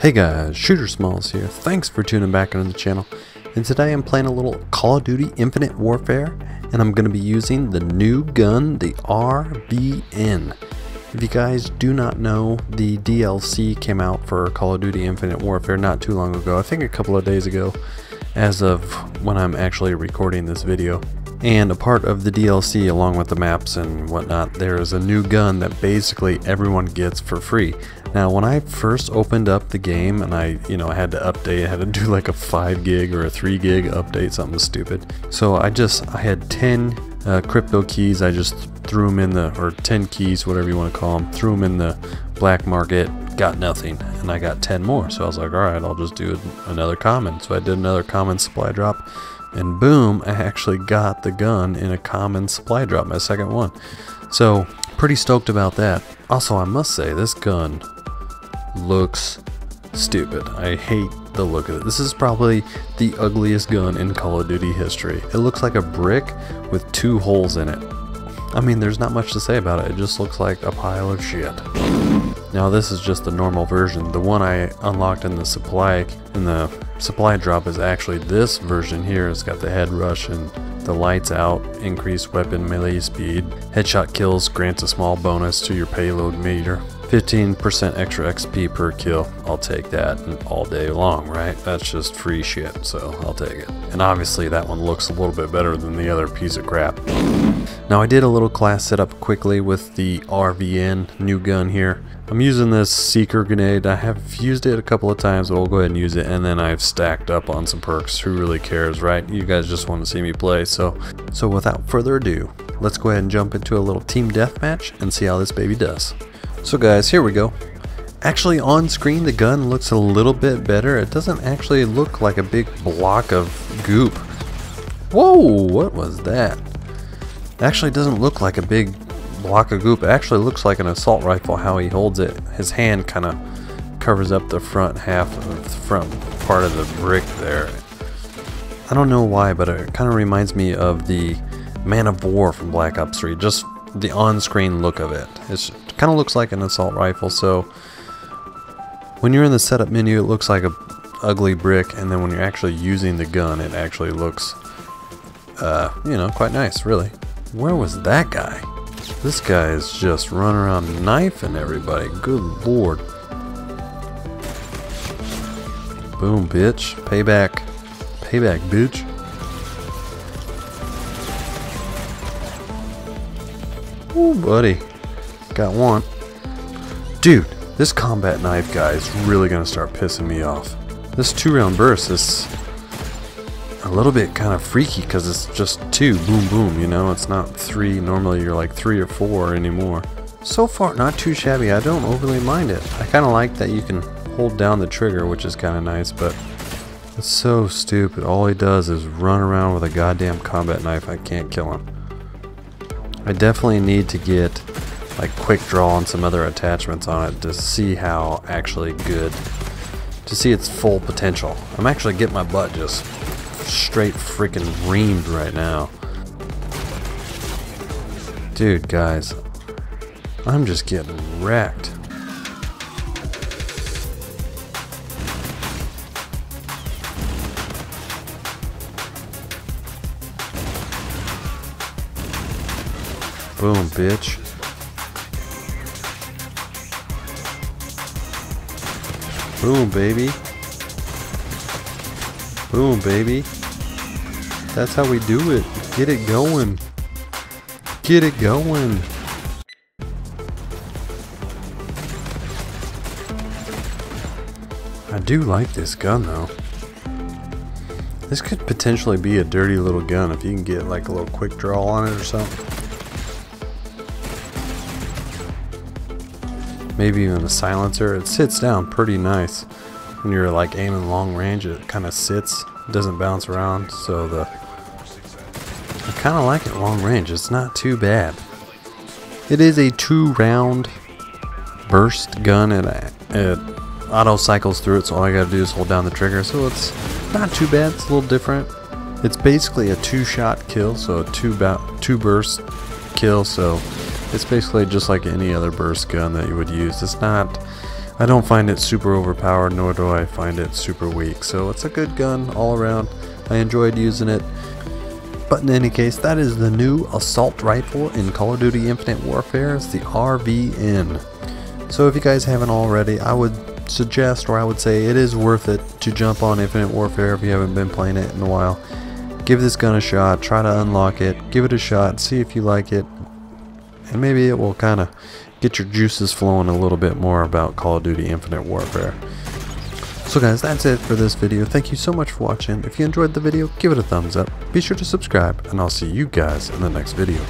Hey guys, Shooter Smallz here. Thanks for tuning back into the channel. And today I'm playing a little Call of Duty Infinite Warfare, and I'm going to be using the new gun, the RVN. If you guys do not know, the DLC came out for Call of Duty Infinite Warfare not too long ago, I think a couple of days ago, as of when I'm actually recording this video. And a part of the DLC, along with the maps and whatnot, there is a new gun that basically everyone gets for free. Now, when I first opened up the game and I, you know, I had to update, I had to do like a 5 gig or a 3 gig update, something stupid. So I just, I had 10 uh, crypto keys, I just threw them in the, or 10 keys, whatever you want to call them, threw them in the black market, got nothing, and I got 10 more. So I was like, alright, I'll just do another common. So I did another common supply drop and boom, I actually got the gun in a common supply drop, my second one. So, pretty stoked about that. Also, I must say, this gun looks stupid. I hate the look of it. This is probably the ugliest gun in Call of Duty history. It looks like a brick with two holes in it. I mean, there's not much to say about it. It just looks like a pile of shit. Now this is just the normal version. The one I unlocked in the supply in the supply drop is actually this version here. It's got the head rush and the lights out, increased weapon melee speed. Headshot kills grants a small bonus to your payload meter. 15% extra XP per kill. I'll take that all day long, right? That's just free shit, so I'll take it. And obviously that one looks a little bit better than the other piece of crap. Now I did a little class setup quickly with the RVN new gun here. I'm using this Seeker grenade. I have used it a couple of times, but we'll go ahead and use it. And then I've stacked up on some perks. Who really cares, right? You guys just want to see me play. So, so without further ado, let's go ahead and jump into a little team deathmatch and see how this baby does. So guys, here we go. Actually on screen the gun looks a little bit better. It doesn't actually look like a big block of goop. Whoa, what was that? It actually doesn't look like a big block of goop. It actually looks like an assault rifle how he holds it. His hand kind of covers up the front half of the front part of the brick there. I don't know why, but it kind of reminds me of the Man-O-War from Black Ops 3. Just the on-screen look of it. It kind of looks like an assault rifle, so when you're in the setup menu it looks like a ugly brick, and then when you're actually using the gun it actually looks, uh, you know, quite nice, really. Where was that guy? This guy is just running around knifing everybody. Good lord. Boom, bitch. Payback. Payback, bitch. Ooh, buddy. Got one. Dude, this combat knife guy is really going to start pissing me off. This two round burst is a little bit kind of freaky because it's just two, boom, boom, you know? It's not three. Normally you're like three or four anymore. So far, not too shabby. I don't overly mind it. I kind of like that you can hold down the trigger, which is kind of nice, but it's so stupid. All he does is run around with a goddamn combat knife. I can't kill him. I definitely need to get like quick draw and some other attachments on it to see how actually good, to see its full potential. I'm actually getting my butt just straight freaking reamed right now. Dude, guys, I'm just getting wrecked. Boom, bitch. Boom, baby. Boom, baby. That's how we do it. Get it going. Get it going. I do like this gun though. This could potentially be a dirty little gun if you can get like a little quick draw on it or something. Maybe even a silencer. It sits down pretty nice when you're like aiming long range it kind of sits doesn't bounce around so the I kind of like it long range it's not too bad it is a two round burst gun and it auto cycles through it so all I gotta do is hold down the trigger so it's not too bad it's a little different it's basically a two shot kill so a two, two burst kill so it's basically just like any other burst gun that you would use it's not I don't find it super overpowered, nor do I find it super weak. So it's a good gun all around. I enjoyed using it. But in any case, that is the new assault rifle in Call of Duty Infinite Warfare. It's the RVN. So if you guys haven't already, I would suggest, or I would say it is worth it to jump on Infinite Warfare if you haven't been playing it in a while. Give this gun a shot, try to unlock it, give it a shot, see if you like it, and maybe it will kind of get your juices flowing a little bit more about Call of Duty Infinite Warfare. So guys, that's it for this video. Thank you so much for watching. If you enjoyed the video, give it a thumbs up. Be sure to subscribe, and I'll see you guys in the next video.